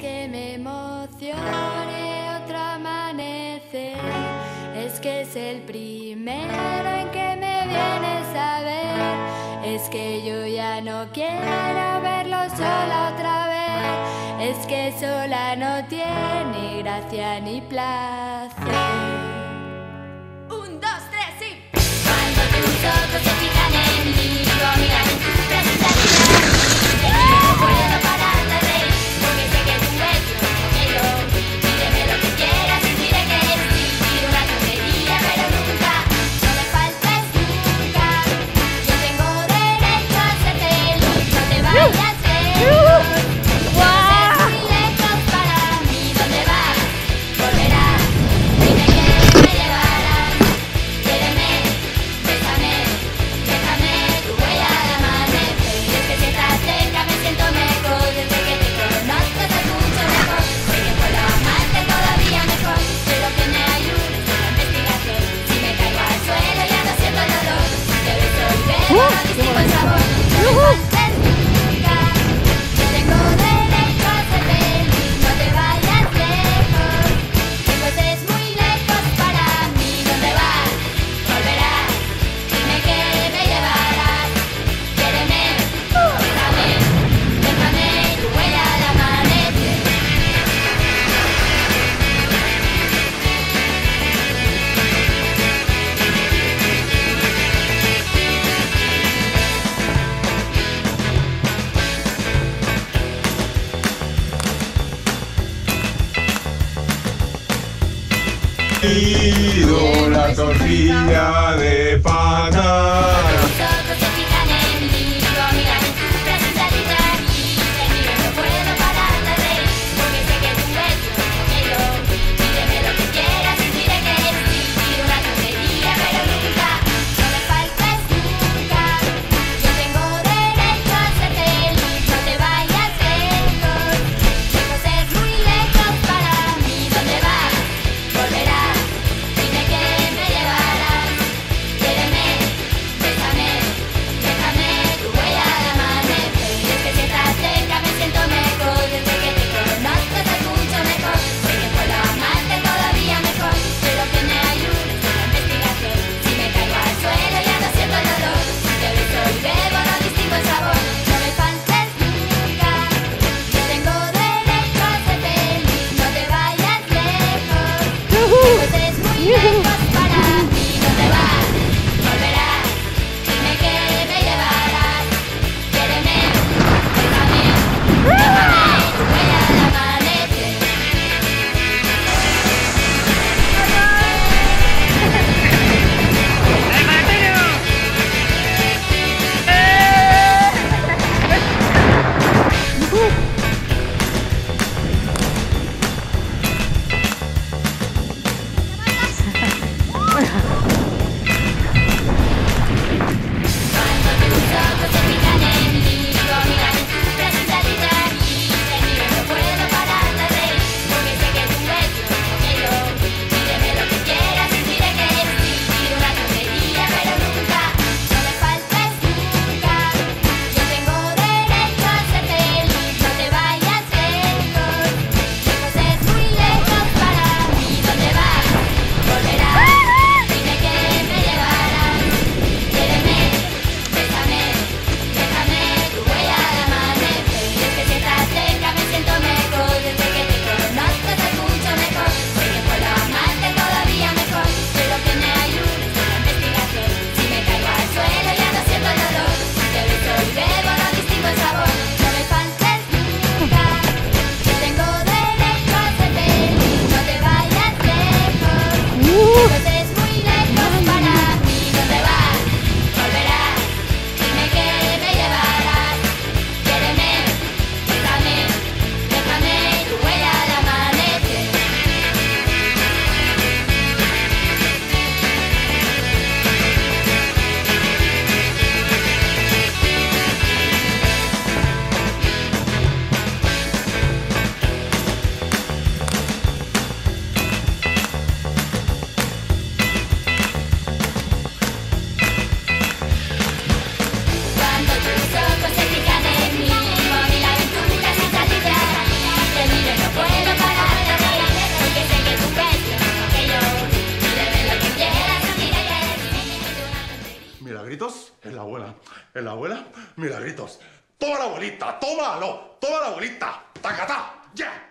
que me emocione otro amanecer, es que es el primero en que me vienes a ver, es que yo ya no quiero verlo sola otra vez, es que sola no tiene gracia ni placer. Woo! partido la tortilla de pata. Milagritos, es la abuela. Es la abuela, Milagritos. Toma la abuelita, tómalo. Toma la abuelita. Tacatá. Ya.